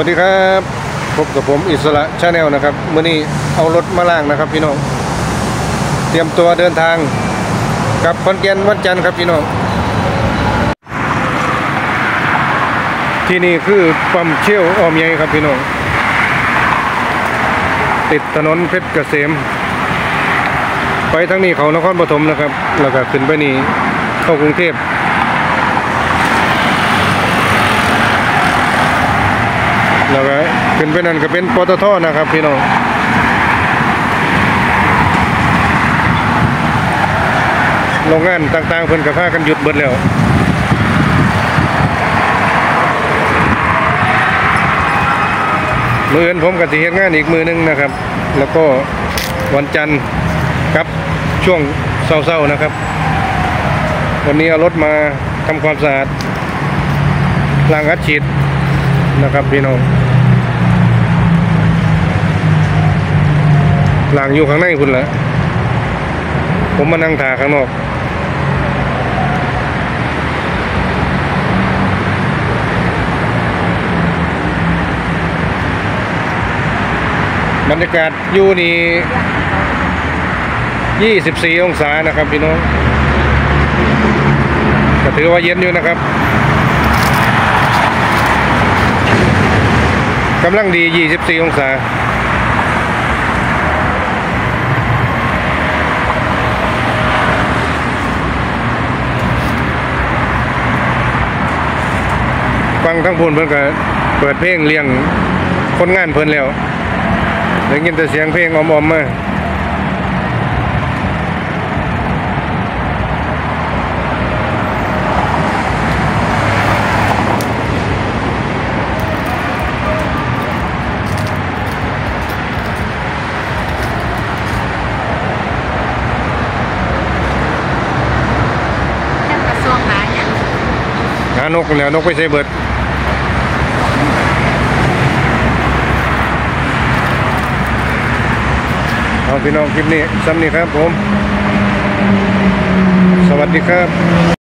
สวัสดีครับพบกับผมอิสระ Channel นะครับเมื่อนี้เอารถมาล้างนะครับพี่น้อง เตรียมตัวเดินทางกับขอนแก่นวันจันทร์ครับพี่น้อง ที่นี่คือปั๊ม Shell อ้อมใหญ่ครับพี่น้อง ติดถนนเพชรเกษม ไปทางนี้เข้านครปฐมนะครับ แล้วก็ขึ้นไปนี่เข้ากรุงเทพ แล้วก็ขึ้นไปนั่นก็เป็นปตทนะครับพี่น้องโรงงานต่างๆเพิ่นก็พากันหยุดเบิดแล้วมืออื่นผมก็สิเฮ็ดงานอีกมือหนึงนะครับ แล้วก็วันจันทร์ครับช่วงเช้าๆนะครับ วันนี้เอารถมาทำความสะอาดล้างอัดฉีด นะครับพี่น้องหล้างอยู่ข้างในคุณละผมมานั่งถ่าข้างนอกบรรยากาศอยู่นี่ 24 องศานะครับพี่น้องก็ถือว่าเย็นอยู่นะครับ กำลังดี 24 องศาฟังทั้งพูนเพิ่นก็เปิดเพลงเลี้ยงคนงานเพิ่นแล้วได้ยินแต่เสียงเพลงออมๆมาานกนั่นแหล้วนกไปใส่เบิดเอาพี่น้องคลิปนี้ซ้ำนี้ครับผม สวัสดีครับ